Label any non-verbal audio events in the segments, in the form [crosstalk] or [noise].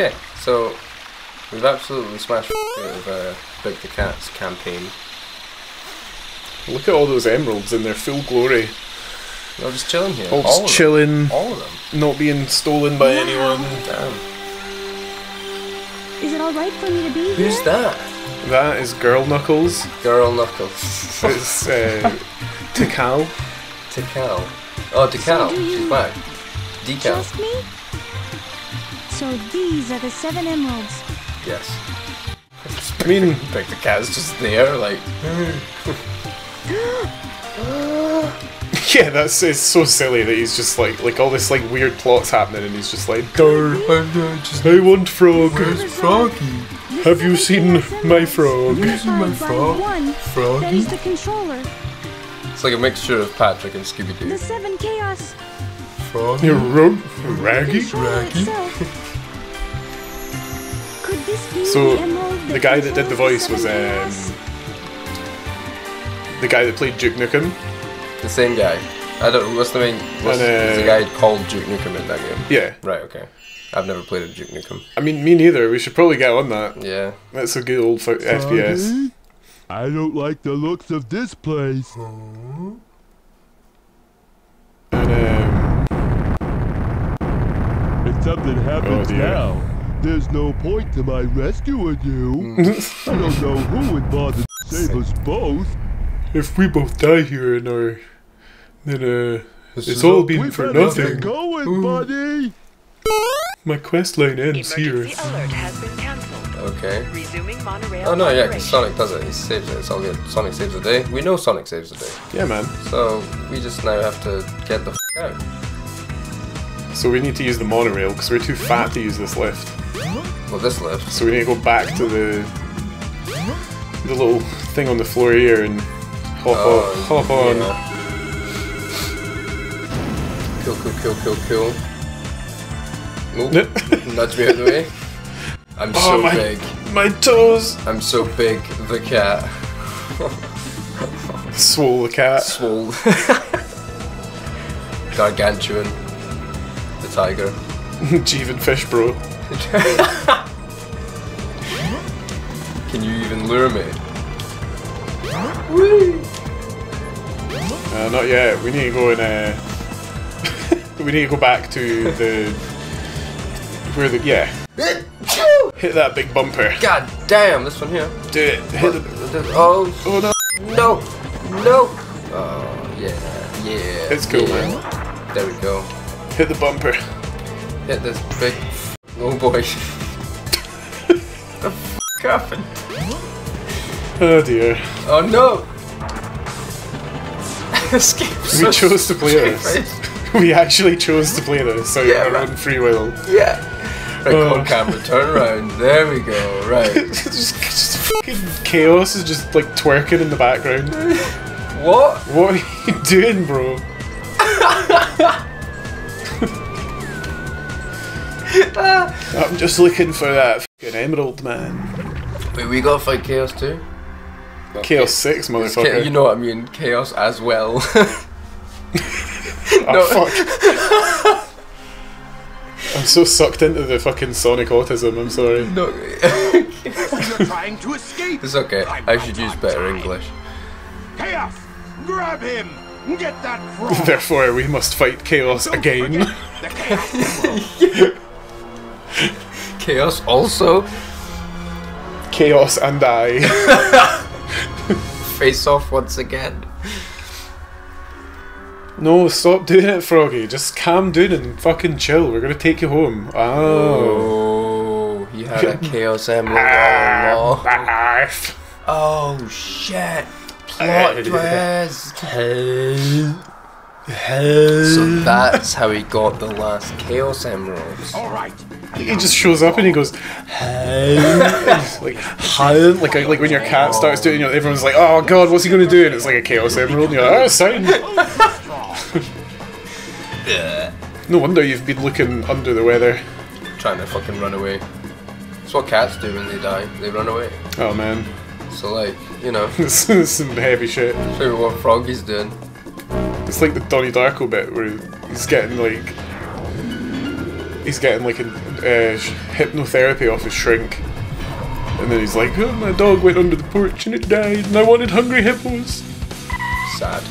Okay, so we've absolutely smashed out of uh, Big the Cat's campaign. Look at all those emeralds in their full glory. They're just chilling here. All All just of chilling, them. All of them. not being stolen by anyone. Damn. Is it alright for me to be here? Who's that? That is Girl Knuckles. Girl Knuckles. It's uh, Tikal. Tikal. Oh, So Tikal. do She's back. Decal. Just me? So these are the seven emeralds. Yes. I mean, Big the Cat's just there, like. [laughs] yeah, that's it's so silly that he's just like like all this like weird plots happening, and he's just like, "Durr, I want frog. Froggy? Have you seen my frog?" Unified by frog? one. That Froggy? is the controller. It's like a mixture of Patrick and Scooby Doo. The seven chaos. Froggy? You're rug, raggy. So, the guy that did the voice was um, the guy that played Duke Nukem. The same guy. I don't. What's the main? What's And, uh, the guy called Duke Nukem in that game? Yeah, Right. Okay. I've never played a Duke Nukem. I mean, me neither. We should probably get on that. Yeah. That's a good old f- FPS. I don't like the looks of this place. And um, If something happens Oh, now, there's no point to my rescuing you. [laughs] I don't know who would bother to save us both. if we both die here in our, then uh, This it's all been for nothing. get going, buddy. My quest line ends here. Alert has been cancelled. Okay. Resuming monorail Oh no, yeah, because. Sonic does it. He saves it. It's all good. Sonic saves the day. We know Sonic saves the day. Yeah, man. So we just now have to get the f out. So we need to use the monorail because we're too fat to use this lift. Well, this lift. So we need to go back to the the little thing on the floor here and hop Oh, on. Hop on. yeah. Kill, kill, kill, kill, kill. Nope. [laughs] Nudge me out of the way. I'm Oh, so my- big. My toes. I'm so big. The cat. [laughs] Swole the cat. Swole. [laughs] Gargantuan. The tiger. Jeevan Fish, bro. [laughs] Can you even lure me? Uh, not yet. We need to go and uh, [laughs] we need to go back to the where the yeah. Hit that big bumper. God damn, this one here. Do it. Hit the. Oh, Oh no. no. No. Oh, yeah. Yeah. It's cool, yeah. man. There we go. Hit the bumper. Hit this big. Oh boy. the f happened? Oh dear. Oh no! Escape. We chose to play this. [laughs] We actually chose to play this out Yeah, of our right. own free will. Yeah. Right, Oh. on camera, turn around. There we go. Right. [laughs] just, just fucking chaos is just like twerking in the background. What? What are you doing, bro? [laughs] I'm just looking for that fucking emerald, man. Wait, we gotta fight Chaos too? Well, Chaos 6, It's cha- motherfucker. you know what I mean? Chaos as well. [laughs] oh, no. fuck. I'm so sucked into the fucking sonic autism, I'm sorry. no. You're trying to escape. it's okay. I should use better English. Chaos, grab him. Get that [laughs] frog. Therefore, we must fight chaos Don't again. [laughs] [laughs] chaos. Also chaos and I. [laughs] face off once again. no, stop doing it, Froggy. Just calm down and fucking chill. We're gonna take you home. Oh. Oh, he had a [laughs] Chaos Emerald all along. Ah, oh shit! Plot twist. So that's how he got the last Chaos Emeralds. All right. He just shows up and he goes, [laughs] like, hi, like, like when your cat starts doing, you know, everyone's like, oh god, what's he gonna do? And it's like a chaos emerald, and you're like, oh, sound. [laughs] no wonder you've been looking under the weather. Trying to fucking run away. That's what cats do when they die. They run away. Oh man, So like, you know, this [laughs] is some heavy shit. show you what Froggy's doing. It's like the Donnie Darko bit where he's getting like, he's getting like in, uh, hypnotherapy off his shrink. And then he's like, oh, my dog went under the porch and it died, and I wanted hungry hippos. Sad.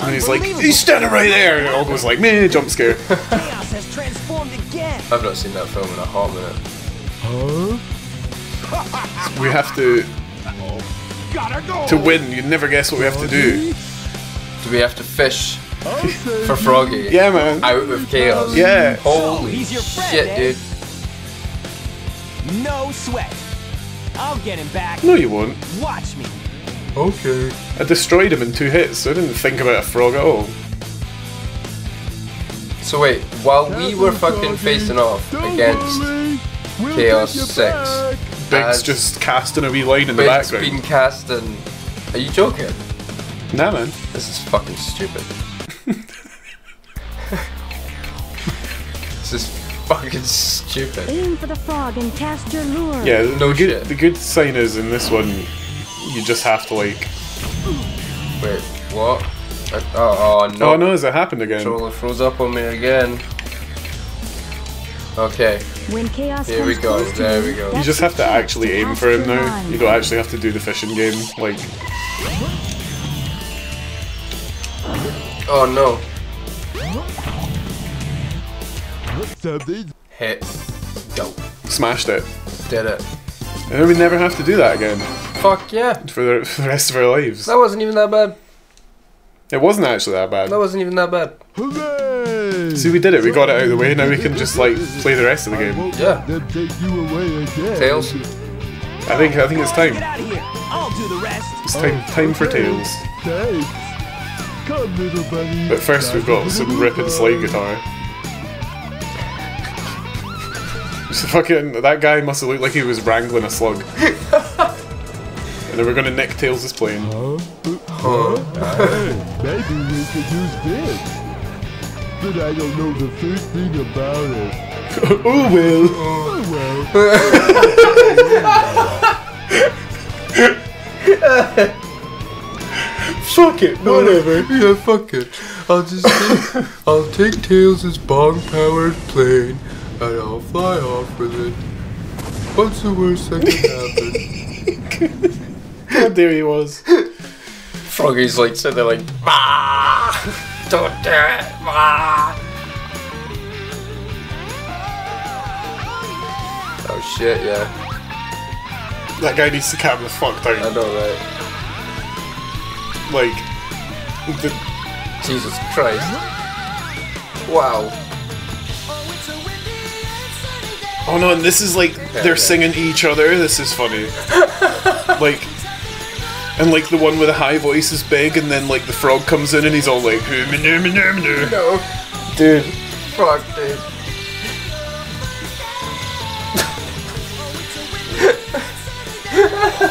And he's like, he's standing right there. And Olga's like, meh, jump scare. [laughs] Chaos has transformed again. I've not seen that film in a hot minute. we have to, Gotta go! to win, you never guess what we have to do. Do we have to fish for [laughs] Froggy? Yeah, man. Out of chaos. Yeah. Holy he's your friend, shit, eh? dude. No sweat. I'll get him back. No, you won't. Watch me. Okay. I destroyed him in two hits, so I didn't think about a frog at all. So wait, while we were fucking facing off Don't against we'll Chaos 6, back. Big's just casting a wee line in the Big's background. been casting. Are you joking? Nah, man. This is fucking stupid. this is fucking stupid. Aim for the frog and cast your lure. Yeah, No good, shit. the good sign is in this one, you just have to like. Wait, what? Uh, oh, oh no. Oh no, has it happened again? Controller froze up on me again. Okay. When chaos Here we go, close to there we go. You You just have to actually aim for him now. You don't actually have to do the fishing game. Like, Oh no. Something's Hit. Go. smashed it. Did it. And then we never have to do that again Fuck yeah. for the, for the rest of our lives. That wasn't even that bad. It wasn't actually that bad. That wasn't even that bad. hooray! See, we did it. We got it out of the way. Now we can just like play the rest of the game. Yeah. let them you away. Tails. I think I think it's time. out of here. I'll do the rest. It's time time for Okay. tails. Thanks. Come, little buddy. But first, we've got some ripping slide guitar. [laughs] So fucking that guy must have looked like he was wrangling a slug. and then we're gonna nick Tails' plane. Hey, maybe we could use this. But I don't know the first thing about it. [laughs] oh well. Oh well. [laughs] Oh, Fuck it. Whatever. Yeah, fuck it. I'll just take, [laughs] I'll take Tails' bong powered plane and I'll fly off with it. What's the worst that can happen? [laughs] How dare he was. Froggy's like said they're like, bah! Don't do it, bah! Oh shit, yeah. That guy needs to calm the fuck down. I know, right? Like, the, Jesus Christ. Wow. oh no, and this is like yeah. they're singing to each other. This is funny. [laughs] like, and like the one with the high voice is big, and then like the frog comes in and he's all like. No. [laughs] dude. Fuck, dude.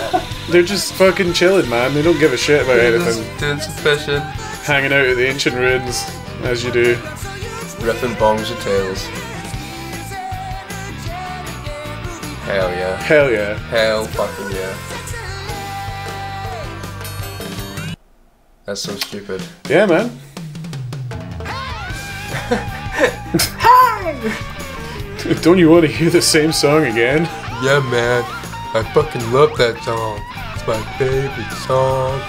[laughs] They're just fucking chilling, man. They don't give a shit about anything. Just doing some fishing. Hanging out at the ancient ruins, as you do. Ripping bongs of tails. Hell yeah. Hell yeah. Hell fucking yeah. That's so stupid. Yeah, man. [laughs] [laughs] Don't you want to hear the same song again? Yeah, man. I fucking love that song. It's my favorite song.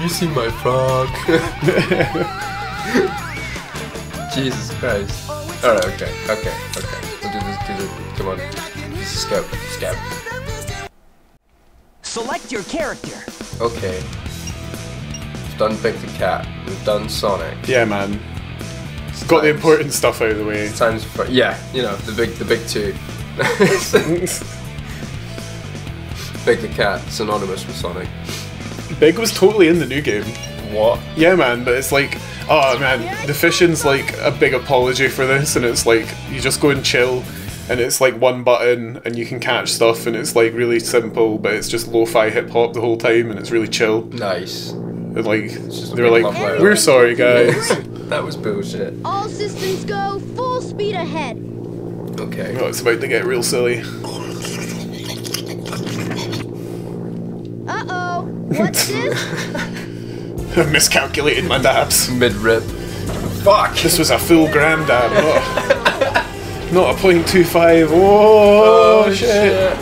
You see my frog? [laughs] Jesus Christ. Alright, okay, okay, okay. We'll do this, do this. Come on. This is scout, scout. Select your character. Okay. We've done Big the Cat. We've done Sonic. Yeah, man. It's Got the important stuff out of the way. Times for yeah, you know the big the big two. [laughs] [laughs] big the Cat, synonymous with Sonic. Big was totally in the new game. What? Yeah, man, but it's like, oh man, the fishing's like a big apology for this, and it's like you just go and chill, and it's like one button, and you can catch stuff, and it's like really simple, but it's just lo-fi hip hop the whole time, and it's really chill. Nice. And like they're like, we're sorry, [laughs] guys. [laughs] that was bullshit. All systems go, full speed ahead. Okay. oh, it's about to get real silly. [laughs] Uh oh. What's this? [laughs] I've miscalculated my dabs. Mid rip. Fuck! This was a full granddam, not, not a point two five. Oh, shit.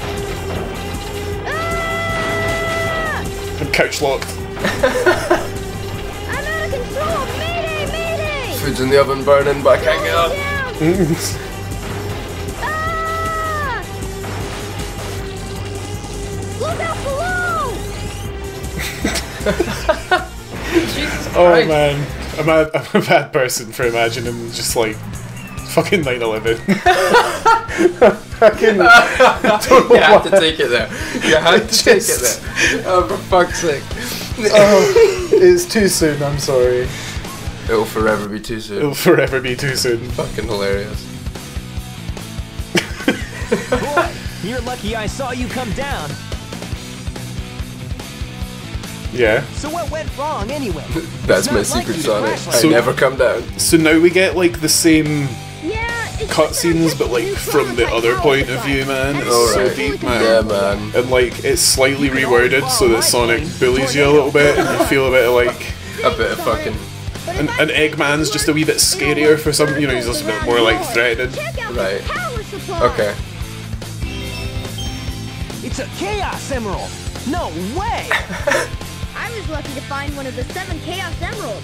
I'm couch locked. I'm out of control! Mayday! Mayday! Food's in the oven burning, but I can't get up. [laughs] below! Oh man, I'm a, I'm a bad person for imagining just like fucking 9/11. fucking [laughs] You had to [laughs] take it there. You had to take it there. Oh, for fuck's sake. oh, it's too soon. I'm sorry. It'll forever be too soon. It'll forever be too soon. Fucking hilarious. Boy, you're lucky I saw you come down. Yeah. So what went wrong anyway? That's my not like secret, Sonic. crash I never come down. So now we get like the same Yeah, cutscenes, but like from the other point of view, man. It's so Alright. deep, man. Yeah, man. And like it's slightly reworded so that Sonic bullies you a little bit, and you feel a bit of like. [laughs] A bit of fucking. And, and Eggman's just a wee bit scarier for some, you know, he's just a bit more like threatening. Right. Okay. Okay. It's a Chaos Emerald! No way! [laughs] I was lucky to find one of the seven Chaos Emeralds.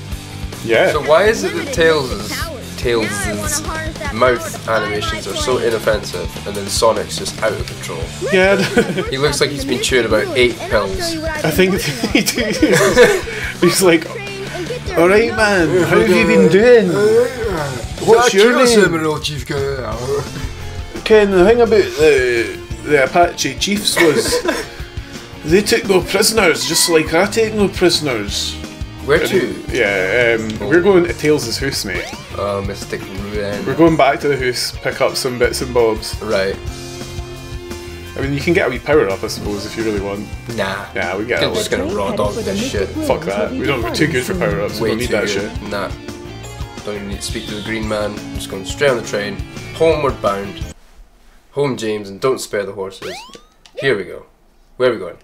Yeah. So why is it that Tails' with the towers. Tails' Now I wanna harness that power mouth animations are so inoffensive, and then Sonic's just out of control? Yeah. He looks like he's been chewing about eight pills. I think [laughs] he [laughs] he's like, all right, man, how have you been doing? What's your name? Ken, the thing about the the Apache chiefs was [laughs] they took no prisoners, just like I take no prisoners. Where to? Yeah, um, we're going to Tails' house, mate. Uh, Mystic We're going back to the house, pick up some bits and bobs. Right. I mean, you can get a wee power up, I suppose, if you really want. Nah. Yeah, we get I'm it. just gonna raw dog this shit. Fuck that. We don't. We're too good for power ups. We don't need that good. shit. Nah. Don't even need to speak to the green man. I'm just going straight on the train. Homeward bound. Home, James, and don't spare the horses. Here we go. Where are we going?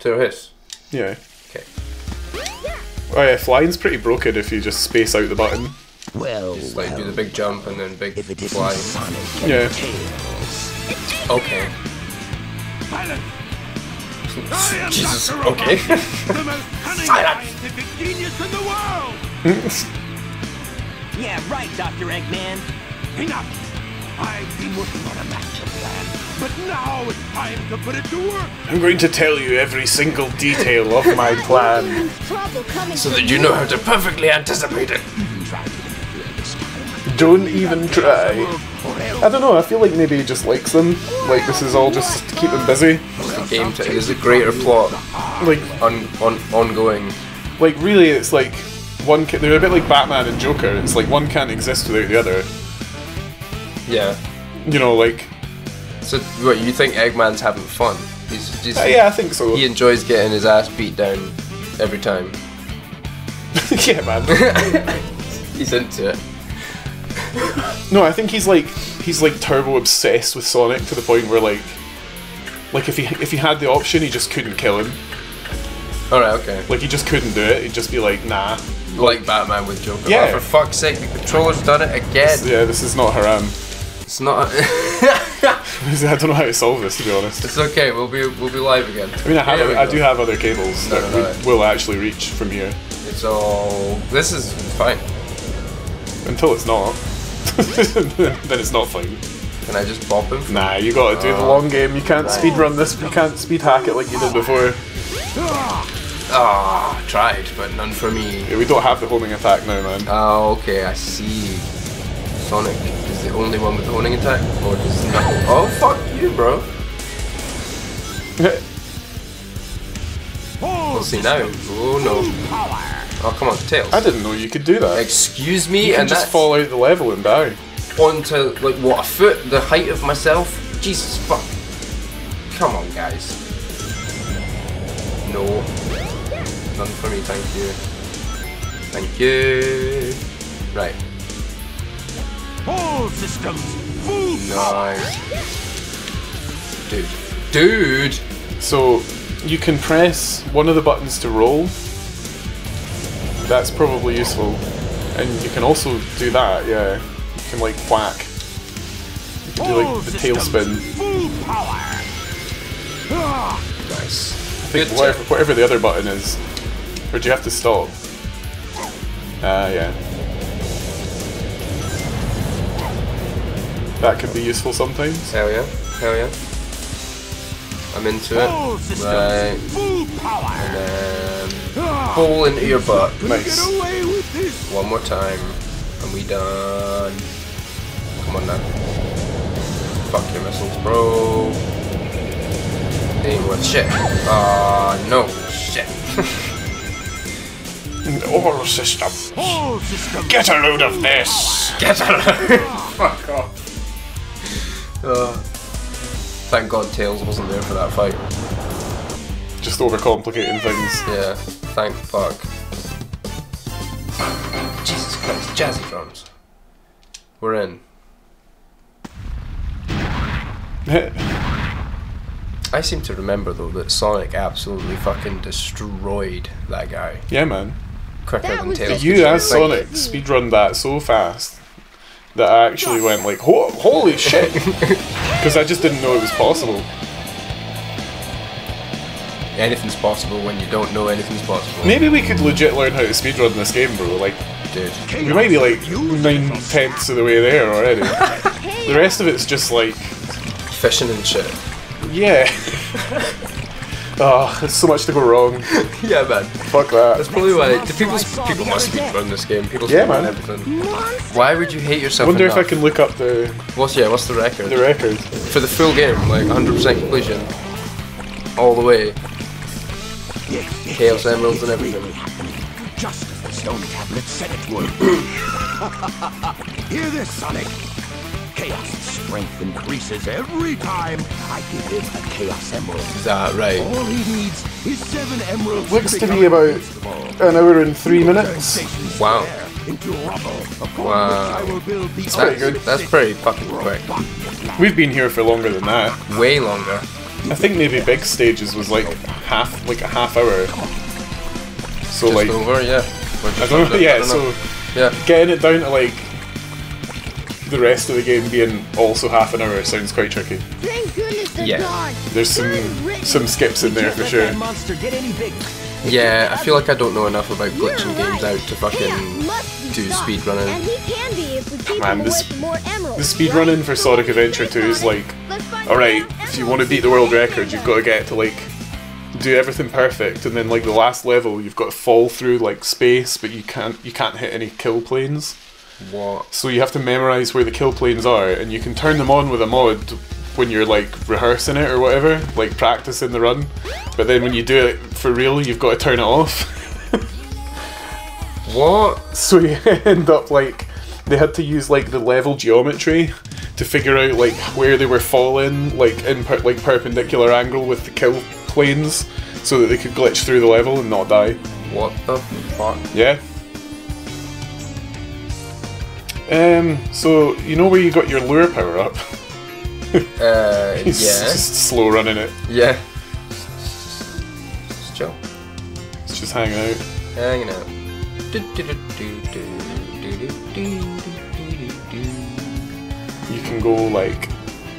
To our house. Yeah. Okay. Oh yeah, flying's pretty broken if you just space out the button. Well, Just like do the big jump and then big if it isn't fly. Sonic and Yeah. Tails. Okay. Silence! [laughs] Jesus, okay. Robotnik, [laughs] the most cunning Silence. scientific genius in the world! [laughs] Yeah, right, Dr. Eggman. Enough! I've been working on a master plan, but now it's time to put it to work! I'm going to tell you every single detail of my [laughs] plan. So that you know how to perfectly anticipate it. Don't even try. I don't know. I feel like maybe he just likes them. Like this is all just to keep him busy. The game to, there's a greater plot Like, on, on ongoing. like really, it's like one. Ca- they're a bit like Batman and Joker. It's like one can't exist without the other. Yeah. You know, like So what you think Eggman's having fun? He's just uh, yeah, I think so. he enjoys getting his ass beat down every time. [laughs] yeah, man. [laughs] He's into it. No, I think he's like he's like turbo obsessed with Sonic to the point where like like if he if he had the option he just couldn't kill him. Alright, okay. Like he just couldn't do it. He'd just be like, nah. Like Batman with Joker. Yeah. Oh, for fuck's sake, the controller's done it again. Yeah, this is not haram. It's not. [laughs] [laughs] I don't know how to solve this to be honest. it's okay. We'll be we'll be live again. I mean, I have I go. do have other cables No, that no, no. will actually reach from here It's all. This is fine. until it's not. [laughs] then it's not fine. Can I just bop him? Nah, you gotta do the long game. You can't speed run this. You can't speed hack it like you did before. Ah, tried, but none for me. Yeah, we don't have the homing attack now, man. Oh, okay, I see. Sonic is the only one with the homing attack, or does Knuckles? Oh, fuck you, bro. [laughs] We'll see now. Oh no. Oh, come on, Tails. I didn't know you could do that. Excuse me, You can and just that's fall out the level and die. onto like what a foot, the height of myself. Jesus fuck. Come on, guys. No. None for me, thank you. Thank you. Right. All systems, full Nice. Dude. Dude! So you can press one of the buttons to roll. That's probably useful. And you can also do that, yeah. You can like whack. You can do like the tailspin. Full power. Ah, Nice. I think whatever, whatever the other button is. Or do you have to stop? Ah, yeah. That could be useful sometimes. Hell yeah. Hell yeah. I'm into it. all systems Right. full power. And Ah, pull into your butt. Nice. Get away with this. One more time. And we done. Come on now. Fuck your missiles, bro. They ain't worth shit. Ah, no. Shit. Ore [laughs] system. All systems. Get a load of this. Get out [laughs] Fuck off. Uh, thank God Tails wasn't there for that fight. Just overcomplicating things. Yeah, thank fuck. Jesus Christ, jazzy drums. We're in. [laughs] I seem to remember though that Sonic absolutely fucking destroyed that guy yeah, man. quicker That than Tails. You could as think. Sonic speedrun that so fast that I actually went like, "Ho- holy [laughs] shit! Because I just didn't know it was possible. Anything's possible when you don't know anything's possible. Maybe we could legit learn how to speedrun this game, bro. Like, Dude. we might be like nine tenths of the way there already. [laughs] the rest of it's just like, Fishing and shit. yeah. [laughs] Oh, there's so much to go wrong. [laughs] yeah, man. Fuck that. That's probably why do people people must speedrun this game. People Yeah, speedrun man. everything. Why would you hate yourself? I wonder if I can look up the What's yeah? What's the record? the record. for the full game, like 100% completion, all the way, chaos emeralds and everything. Just as the stone tablet said it would. [laughs] Hear this, Sonic. Chaos' strength increases every time I give him a Chaos Emerald. Is that right? All he needs is seven emeralds. Looks to become be about an hour and three minutes. Wow. Into Wow. which I will build the pretty That's, good. that's pretty fucking quick. We've been here for longer than that. Way longer. I think maybe big stages was like half, like a half hour. So Just like, over, yeah. I don't know. under- Yeah, don't so yeah. getting it down to like the rest of the game being also half an hour sounds quite tricky. Thank goodness they're Yeah. gone. There's some some skips in there for sure. get any. Yeah, I feel like I don't know enough about glitching right. games out to Chaos fucking do speedrunning. And he can be if we keep Man, him this- away from more emeralds. The speedrunning for Sonic Adventure 2 is like, alright, if you want to beat the world record, you've got to get to like do everything perfect, and then like the last level, you've got to fall through like space, but you can't you can't hit any kill planes. What? So you have to memorize where the kill planes are, and you can turn them on with a mod when you're like rehearsing it or whatever, like practicing the run. But then when you do it for real, you've got to turn it off. [laughs] What? so you [laughs] end up like they had to use like the level geometry to figure out like where they were falling, like in per- like perpendicular angle with the kill planes, so that they could glitch through the level and not die. What the fuck? Yeah. Um, so you know where you got your lure power up? [laughs] uh, yeah. slow running it. Yeah. Just chill. It's just hanging out. Hanging out. You can go like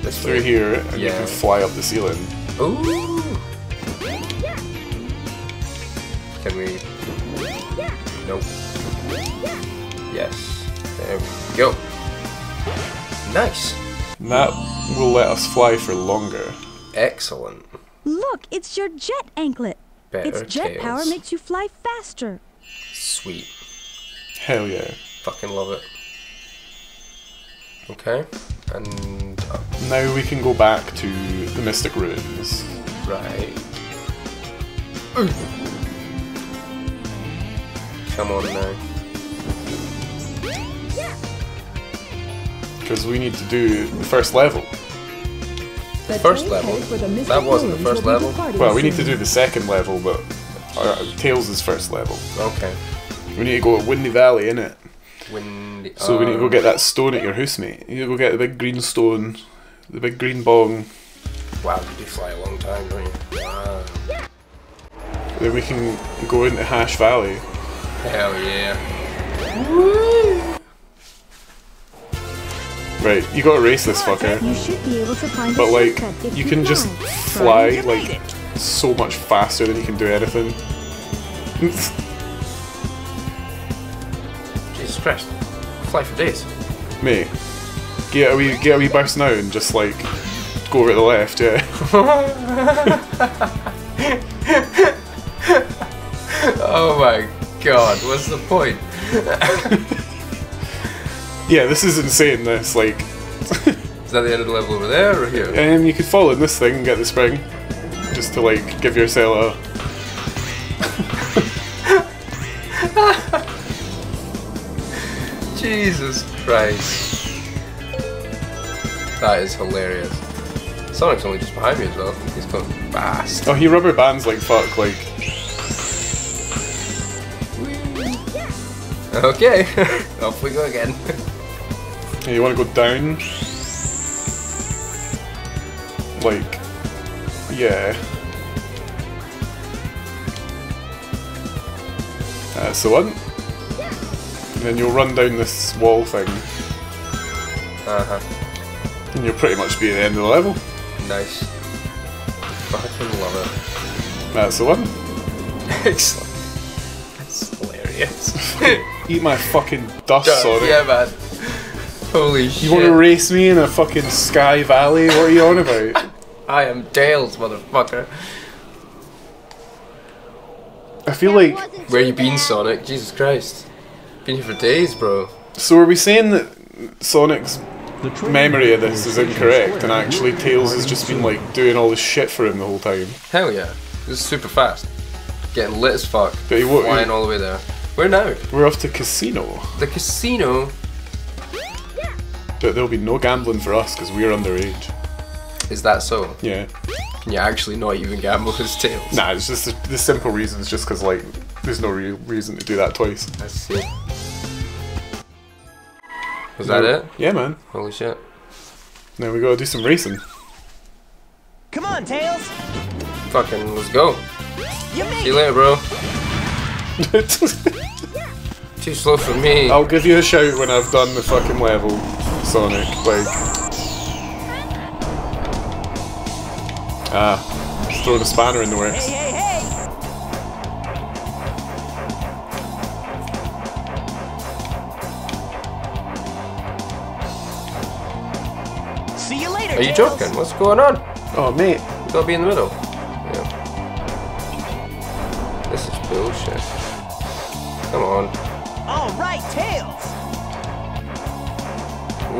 this through way. here, and yeah. you can fly up the ceiling. Ooh. Can we? Nope. Yes. There we go. Nice. That will let us fly for longer. Excellent. Look, it's your jet anklet. Better its jet power makes you fly faster. Sweet. Hell yeah. Fucking love it. Okay. And uh, Now we can go back to the Mystic Ruins. right. Come on now. Because we need to do the first level. The first level. That wasn't the first level. Well, we need to do the second level, but uh, Tails' first level. Okay. We need to go to Windy Valley, innit? Windy. So we need to go um, get that stone at your house, mate. You need to go get the big green stone, the big green bong. Wow, you do fly a long time, don't you? Wow. Then we can go into Hash Valley. Hell yeah. Right, you gotta race this fucker. You should be able to find But like, shortcut you can just fly like so much faster than you can do anything. Jesus Christ. Fly for days. Me, get a wee, get a wee burst now and just like go over to the left, yeah. [laughs] [laughs] Oh my god, what's the point? [laughs] yeah, this is insane. This like, Is that the end of the level over there or here? um, you could fall in this thing and get the spring, just to like give yourself a. [laughs] Jesus Christ. That is hilarious. Sonic's only just behind me as well. He's going fast. Oh, he rubber bands like fuck. Like, Okay, [laughs] off we go again. [laughs] hey, you want to go down? Like, yeah. That's the one. And then you'll run down this wall thing, Uh huh. and you'll pretty much be at the end of the level. Nice. Fucking love it. That's the one. [laughs] Excellent. That's hilarious. [laughs] Eat my fucking dust, Yeah, Sonic. yeah, man. Holy shit. You want to race me in a fucking Sky Valley? What are you on about? [laughs] I am Dale's motherfucker. I feel like. Where you been, Sonic? Jesus Christ. Been here for days, bro. So are we saying that Sonic's memory of this is incorrect, and actually Tails has just been like doing all this shit for him the whole time? Hell yeah. This is super fast. Getting lit as fuck. But he wo- Flying all the way there. Where now? We're off to casino, The casino. But there'll be no gambling for us because we're underage. Is that so? Yeah. Can you actually not even gamble as Tails? Nah, it's just the, the simple reason. It's just because like there's no real reason to do that twice. I see. Was that it? Yeah, man. Holy shit. Now we gotta do some racing. Come on, Tails. Fucking let's go. You made See you later, bro. [laughs] Too slow for me. I'll give you a shout when I've done the fucking level, Sonic. Like, ah, just throwing a spanner in the works. Hey, hey, hey. See you later, Are you Tails. joking? What's going on? Oh, mate. You gotta be in the middle. Yeah. This is bullshit. Come on.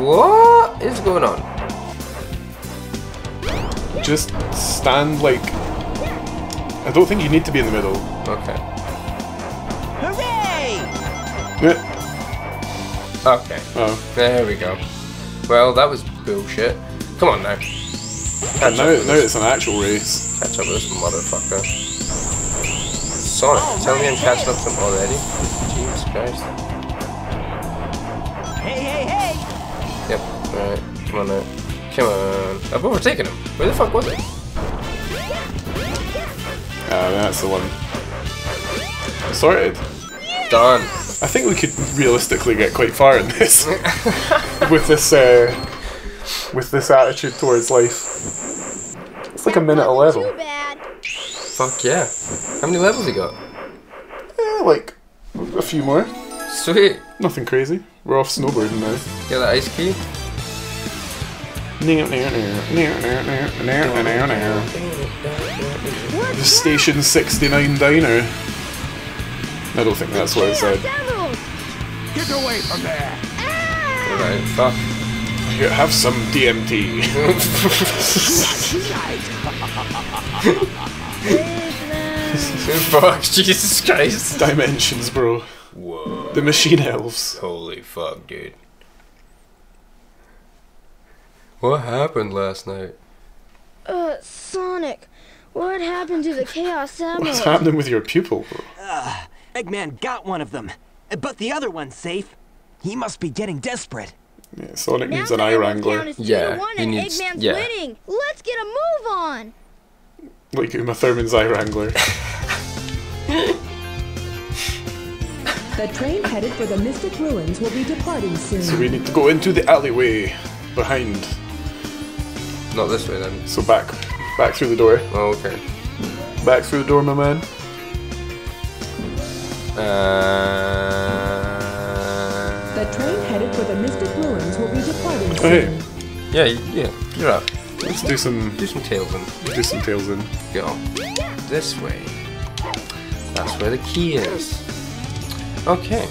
What is going on? Just stand like. I don't think you need to be in the middle. Okay. Hooray! Yeah. Okay. Oh, There we go. Well, that was bullshit. Come on now. and Catch now, up now it's an actual race. Catch up with this motherfucker. Sonic, oh, tell me I'm catching up to him already? Jesus Christ. Alright. Come on now. Come on. I've overtaken him. Where the fuck was he? Ah, that's the one. Sorted. Done. I think we could realistically get quite far in this [laughs] with this uh, with this attitude towards life. It's like a minute a level. Too bad. Fuck yeah. How many levels he got? Eh, like a few more. Sweet. Nothing crazy. We're off snowboarding now. Get that ice key? The Station 69 diner. I don't think that's what it said. Get away from there! Alright, fuck. Here, have some DMT. [laughs] fuck, Jesus Christ. Dimensions, bro. Whoa. The machine elves. Holy fuck, dude. What happened last night? Uh, Sonic, what happened to the Chaos Emerald? What's happening with your pupil, bro? Eggman got one of them, but the other one's safe. He must be getting desperate. Yeah, Sonic Now needs an the eye wrangler. count is two Yeah, to he and needs- Eggman's yeah. winning. Let's get a move on. Like Uma Thurman's eye wrangler. [laughs] The train headed for the Mystic Ruins will be departing soon. So we need to go into the alleyway behind. Not this way then. So back, back through the door. Oh, okay. Back through the door, my man. Uh, The train headed for the Mystic Ruins will be departing soon. Hey, yeah, yeah, you're up. let's do some Do some tails in. do some tails in. Go. This way. That's where the key is. Okay.